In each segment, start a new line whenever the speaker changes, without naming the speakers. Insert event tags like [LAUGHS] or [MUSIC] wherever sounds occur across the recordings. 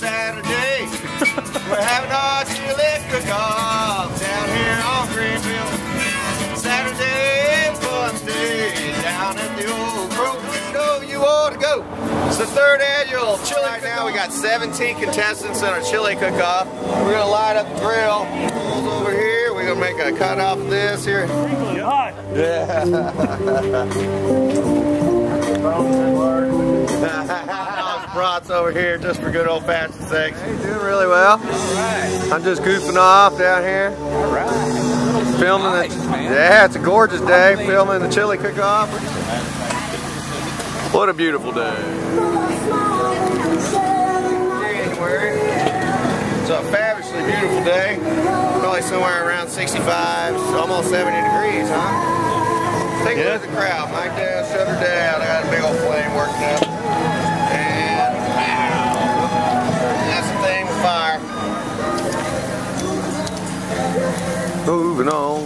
Saturday. [LAUGHS] We're having our chili cook-off down here on Greenville. Saturday, fun day down at the old Crow. You know you ought to go. It's the third annual chili Right now we got 17 contestants in our chili cook-off. We're gonna light up the grill. Over here. We're gonna make a cut off of this here.
God.
Yeah. [LAUGHS] brats over here just for good old fashioned sakes. Hey, doing really well. I'm just goofing off down here. Filming
Nice,
the, yeah, it's a gorgeous day. Filming the chili cook-off. What a beautiful day. It's a fabulously beautiful day. Probably somewhere around 65, almost 70 degrees, huh? Take a look at the crowd. Mike down, shut her down. I got a big old flame working up. Moving on.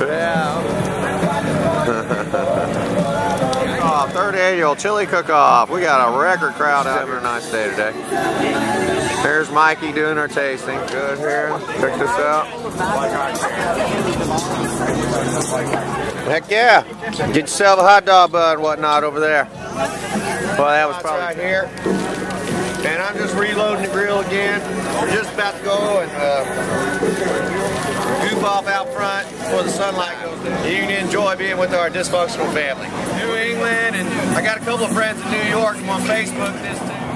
yeah. oh, third annual chili cook-off. We got a record crowd out here. A nice day today. There's Mikey doing our tasting. Good here. Check this out. Heck yeah. Get yourself a hot dog bun and whatnot over there. Well, that was probably right here. And I'm just reloading the grill again. We're just about to go and uh, goof off out front before the sunlight goes down. You can enjoy being with our dysfunctional family. New England, and I got a couple of friends in New York. I'm on Facebook this too.